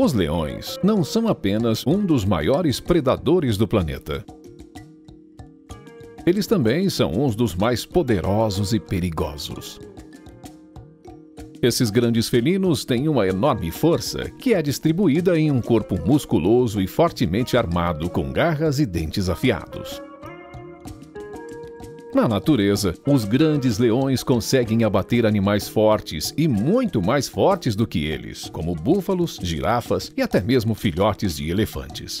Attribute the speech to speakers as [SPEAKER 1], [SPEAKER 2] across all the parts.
[SPEAKER 1] Os leões não são apenas um dos maiores predadores do planeta. Eles também são uns dos mais poderosos e perigosos. Esses grandes felinos têm uma enorme força que é distribuída em um corpo musculoso e fortemente armado com garras e dentes afiados. Na natureza, os grandes leões conseguem abater animais fortes e muito mais fortes do que eles, como búfalos, girafas e até mesmo filhotes de elefantes.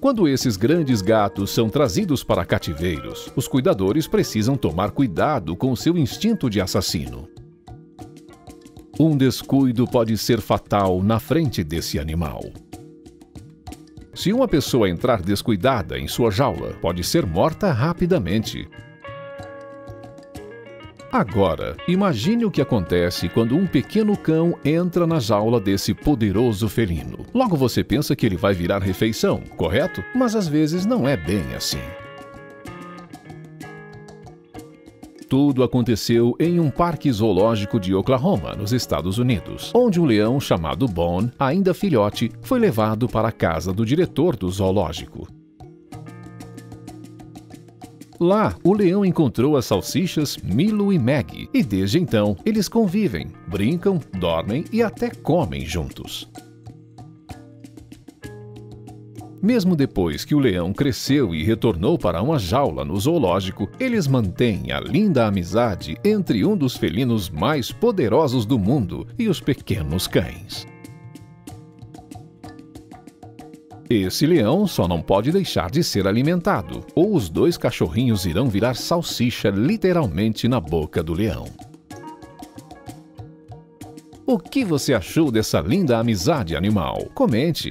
[SPEAKER 1] Quando esses grandes gatos são trazidos para cativeiros, os cuidadores precisam tomar cuidado com seu instinto de assassino. Um descuido pode ser fatal na frente desse animal. Se uma pessoa entrar descuidada em sua jaula, pode ser morta rapidamente. Agora, imagine o que acontece quando um pequeno cão entra na jaula desse poderoso felino. Logo você pensa que ele vai virar refeição, correto? Mas às vezes não é bem assim. Tudo aconteceu em um parque zoológico de Oklahoma, nos Estados Unidos, onde um leão chamado Bon, ainda filhote, foi levado para a casa do diretor do zoológico. Lá, o leão encontrou as salsichas Milo e Maggie, e desde então eles convivem, brincam, dormem e até comem juntos. Mesmo depois que o leão cresceu e retornou para uma jaula no zoológico, eles mantêm a linda amizade entre um dos felinos mais poderosos do mundo e os pequenos cães. Esse leão só não pode deixar de ser alimentado, ou os dois cachorrinhos irão virar salsicha literalmente na boca do leão. O que você achou dessa linda amizade animal? Comente!